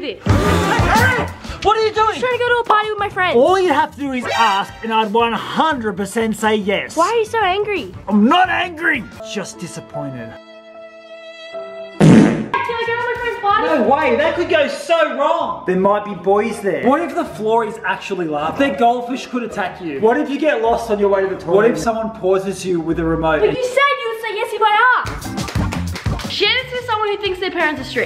this. What are you doing? I'm Trying to go to a party with my friends. All you have to do is ask, and I'd 100% say yes. Why are you so angry? I'm not angry, just disappointed. No way, that could go so wrong. There might be boys there. What if the floor is actually lava? Their goldfish could attack you. What if you get lost on your way to the toilet? What if someone pauses you with a remote? But you said you would say yes if I asked. Share with someone who thinks their parents are strict.